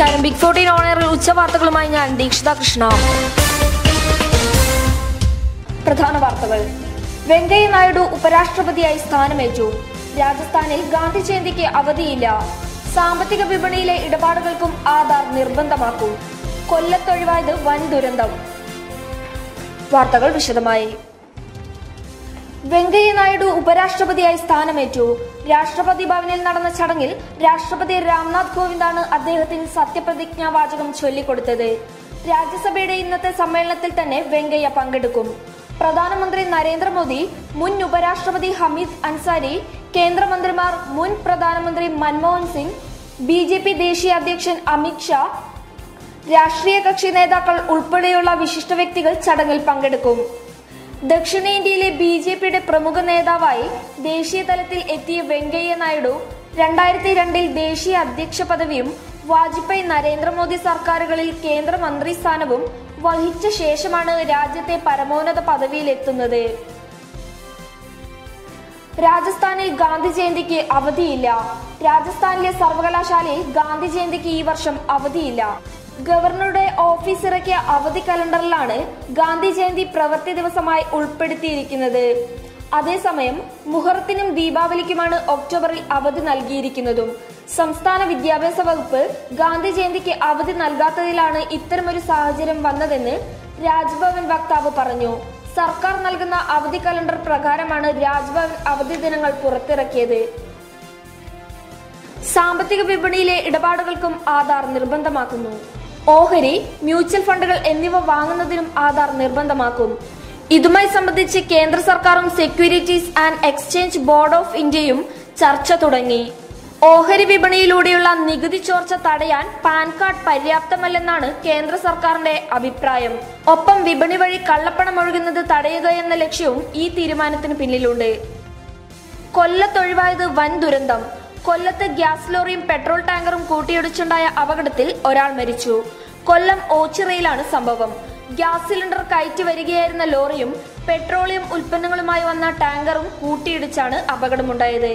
നമസ്കാരം. Big fourteen ഓണറിൽ ഉച്ചവാർത്തകളുമായി ഞാൻ ദീക്ഷിത കൃഷ്ണ. പ്രധാന വാർത്തകൾ. വെങ്കയ്യ നായിഡു ഉപരാഷ്ട്രപതിയായി സ്ഥാനമേറ്റു. രാജസ്ഥാനിൽ ഗാന്ധി ജയന്തിക്ക് അവധിയില്ല. സാമ്പത്തിക വിപണിയിലെ ഇടപാടുകൾക്കും ആധാർ നിർബന്ധമാക്കും. കൊല്ലത്തൊഴിവായത് വൻ ദുരന്തം. വാർത്തകൾ വിശദമായി. വെങ്കയ്യ നായിഡു ഉപരാഷ്ട്രപതിയായി സ്ഥാനമേറ്റു. രാഷ്ട്രപതി ഭവനിൽ നടന്ന ചടങ്ങിൽ രാഷ്ട്രപതി രാംനാഥ് കോവിന്ദാണ് അദ്ദേഹത്തിന് സത്യപ്രതിജ്ഞാ വാചകം ചൊല്ലിക്കൊടുത്തത്. രാജ്യസഭയുടെ ഇന്നത്തെ സമ്മേളനത്തിൽ തന്നെ വെങ്കയ്യ പങ്കെടുക്കും. പ്രധാനമന്ത്രി നരേന്ദ്രമോദി മുൻ ഉപരാഷ്ട്രപതി ഹമീദ് അൻസാരി കേന്ദ്രമന്ത്രിമാർ മുൻ പ്രധാനമന്ത്രി Manmohan Singh B J P ദേശീയ അധ്യക്ഷൻ അമിത് ഷാ രാഷ്ട്രീയ കക്ഷി നേതാക്കൾ ഉൾപ്പെടെയുള്ള വിശിഷ്ട വ്യക്തികൾ ചടങ്ങിൽ പങ്കെടുക്കും. ദക്ഷിണേന്ത്യയിലെ ബി ജെ പിയുടെ പ്രമുഖ നേതാവായി ദേശീയ തലത്തിൽ എത്തിയ വെങ്കയ്യ നായിഡു രണ്ടായിരത്തി രണ്ടിൽ ദേശീയ അധ്യക്ഷ പദവിയും വാജ്പേയി നരേന്ദ്രമോദി സർക്കാരുകളിൽ കേന്ദ്രമന്ത്രി സ്ഥാനവും വഹിച്ച ശേഷമാണ് രാജ്യത്തെ പരമോന്നത പദവിയിലെത്തുന്നത്. രാജസ്ഥാനിൽ ഗാന്ധി ജയന്തിക്ക് അവധിയില്ല. രാജസ്ഥാനിലെ സർവകലാശാലയിൽ ഗാന്ധി ജയന്തിക്ക് ഈ വർഷം അവധിയില്ല. ഗവർണറുടെ ഓഫീസ് ഇറക്കിയ അവധി കലണ്ടറിലാണ് ഗാന്ധി ജയന്തി പ്രവൃത്തി ദിവസമായി ഉൾപ്പെടുത്തിയിരിക്കുന്നത്. അതേസമയം മുഹറത്തിനും ദീപാവലിക്കുമാണ് ഒക്ടോബറിൽ അവധി നൽകിയിരിക്കുന്നതും. സംസ്ഥാന വിദ്യാഭ്യാസ വകുപ്പ് ഗാന്ധി ജയന്തിക്ക് അവധി നൽകാത്തതിലാണ് ഇത്തരമൊരു സാഹചര്യം വന്നതെന്ന് രാജ്ഭവൻ വക്താവ് പറഞ്ഞു. സർക്കാർ നൽകുന്ന അവധി കലണ്ടർ പ്രകാരമാണ് രാജ്ഭവൻ അവധി ദിനങ്ങൾ പുറത്തിറക്കിയത്. സാമ്പത്തിക വിപണിയിലെ ഇടപാടുകൾക്കും ആധാർ നിർബന്ധമാക്കുന്നു. ഓഹരി മ്യൂച്വൽ ഫണ്ടുകൾ എന്നിവ വാങ്ങുന്നതിനും ആധാർ നിർബന്ധമാക്കും. ഇതുമായി സംബന്ധിച്ച് കേന്ദ്ര സർക്കാരും securities and exchange board of ഇന്ത്യയും ചർച്ച തുടങ്ങി. ഓഹരി വിപണിയിലൂടെയുള്ള നികുതി ചോർച്ച തടയാൻ പാൻ കാർഡ് പര്യാപ്തമല്ലെന്നാണ് കേന്ദ്ര സർക്കാരിന്റെ അഭിപ്രായം. ഒപ്പം വിപണി വഴി കള്ളപ്പണം ഒഴുകുന്നത് തടയുക എന്ന ലക്ഷ്യവും ഈ തീരുമാനത്തിന് പിന്നിലുണ്ട്. കൊല്ലത്തൊഴിവായത് വൻ ദുരന്തം. കൊല്ലത്ത് ഗ്യാസ് ലോറിയും പെട്രോൾ ടാങ്കറും കൂട്ടിയിടിച്ചുണ്ടായ അപകടത്തിൽ ഒരാൾ മരിച്ചു. കൊല്ലം ഓച്ചിറയിലാണ് സംഭവം. ഗ്യാസ് സിലിണ്ടർ കയറ്റി വരികയായിരുന്ന ലോറിയും പെട്രോളിയം ഉൽപ്പന്നങ്ങളുമായി വന്ന ടാങ്കറും കൂട്ടിയിടിച്ചാണ് അപകടമുണ്ടായത്.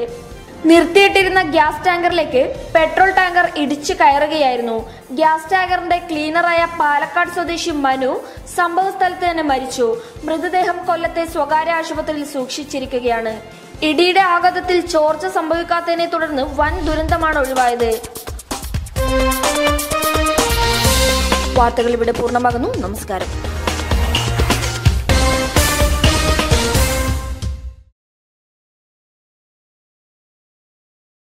നിർത്തിയിട്ടിരുന്ന ഗ്യാസ് ടാങ്കറിലേക്ക് പെട്രോൾ ടാങ്കർ ഇടിച്ചു കയറുകയായിരുന്നു. ഗ്യാസ് ടാങ്കറിന്റെ ക്ലീനറായ പാലക്കാട് സ്വദേശി മനു സംഭവ സ്ഥലത്ത് തന്നെ മരിച്ചു. മൃതദേഹം കൊല്ലത്തെ സ്വകാര്യ ആശുപത്രിയിൽ സൂക്ഷിച്ചിരിക്കുകയാണ്. ഇടിയുടെ ആഘാതത്തിൽ ചോർച്ച സംഭവിക്കാത്തതിനെ തുടർന്ന് വൻ ദുരന്തമാണ് ഒഴിവായത്. വാർത്തകൾ ഇവിടെ പൂർണമാകുന്നു. നമസ്കാരം.